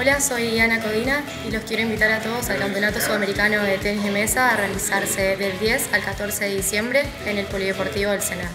Hola, soy Ana Codina y los quiero invitar a todos al Campeonato Sudamericano de Tenis de Mesa a realizarse del 10 al 14 de diciembre en el Polideportivo del Senado.